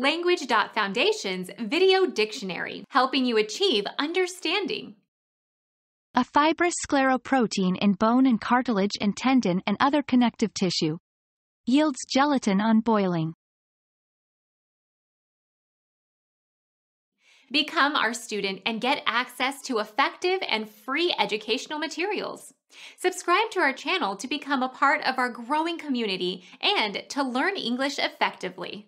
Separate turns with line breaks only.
Language.Foundation's Video Dictionary, helping you achieve understanding.
A fibrous scleroprotein in bone and cartilage and tendon and other connective tissue. Yields gelatin on boiling.
Become our student and get access to effective and free educational materials. Subscribe to our channel to become a part of our growing community and to learn English effectively.